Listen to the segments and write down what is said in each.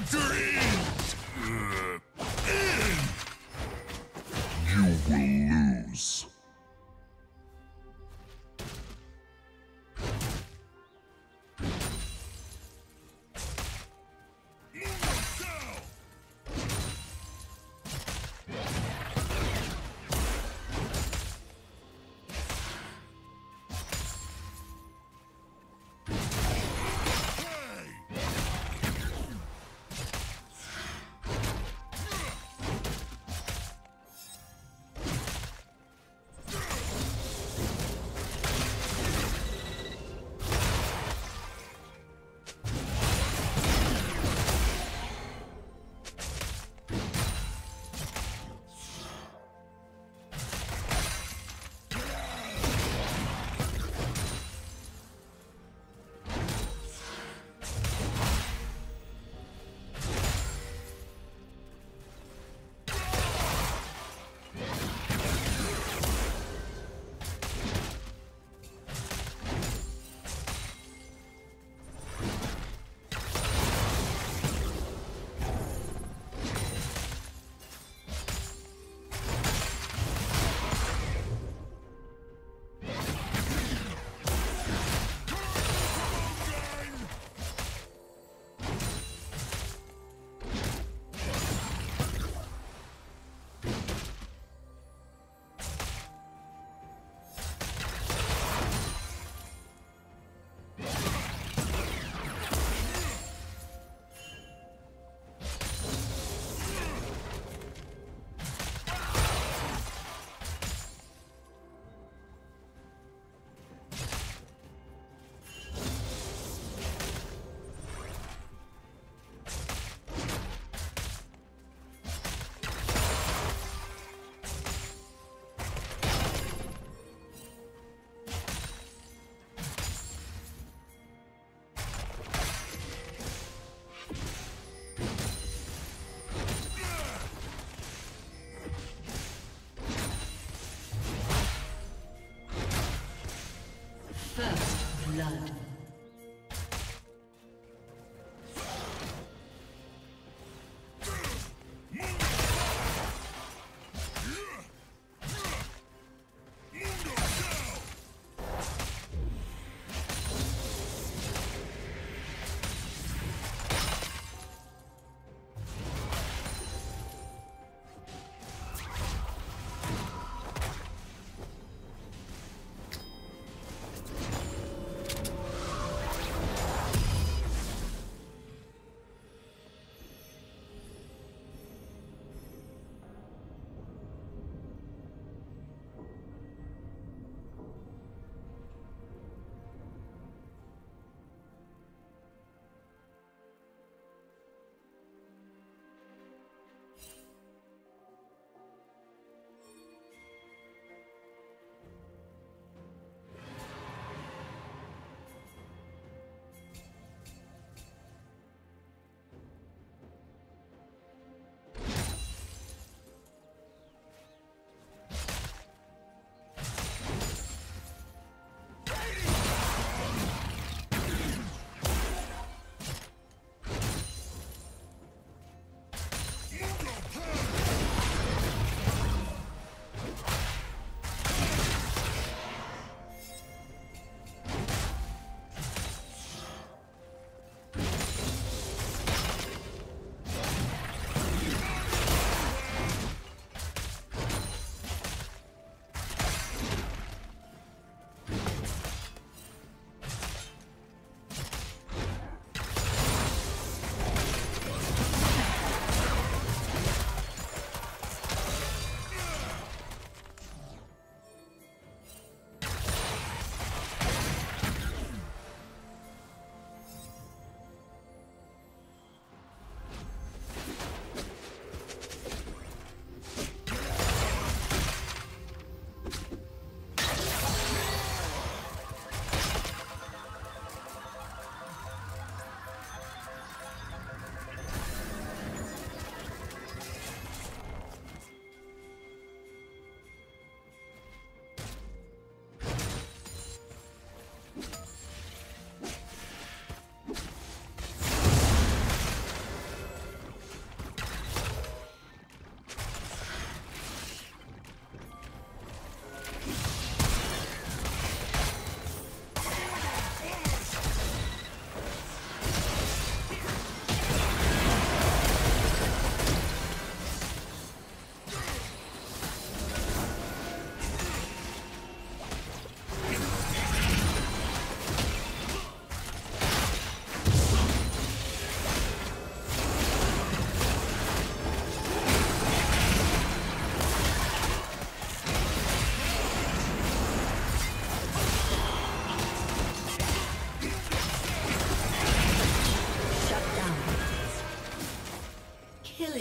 Victory!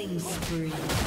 Killing spree.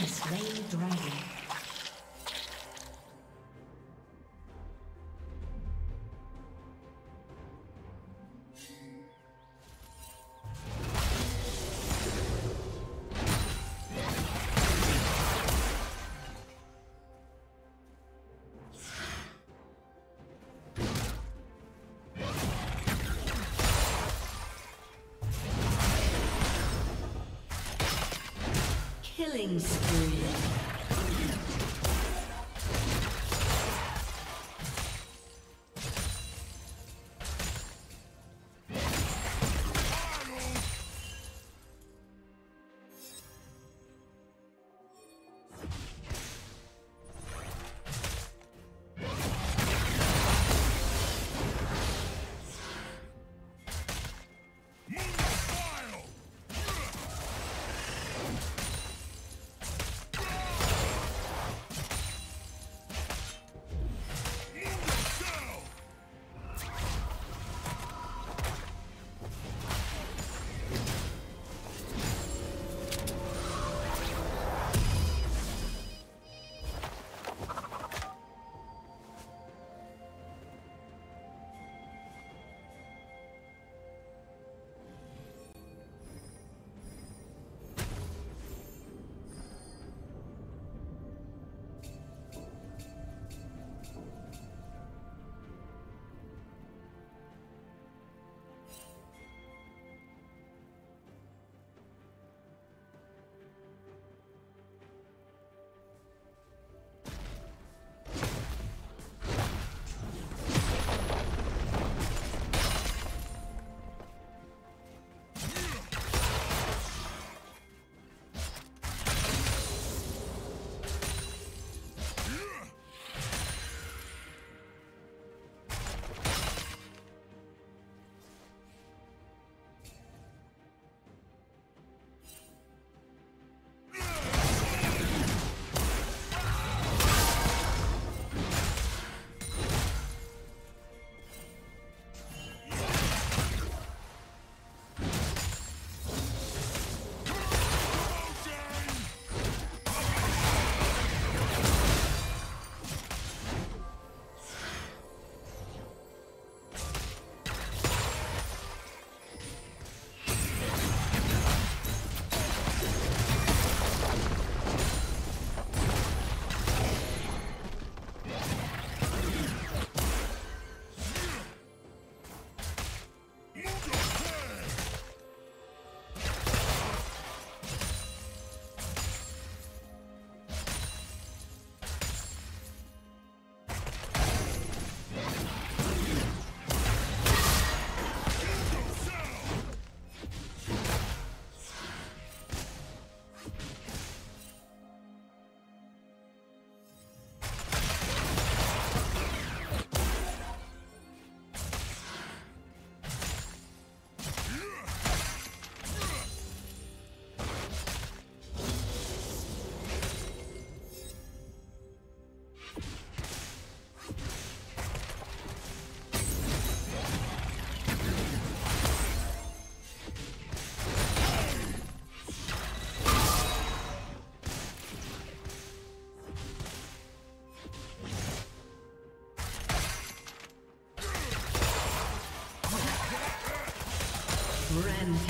Slain dragon.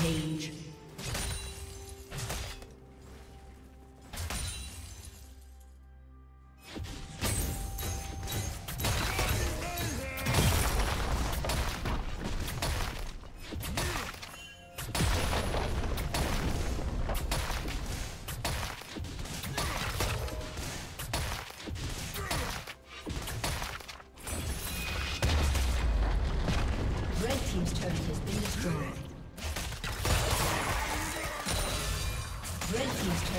Rampage.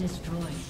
destroyed.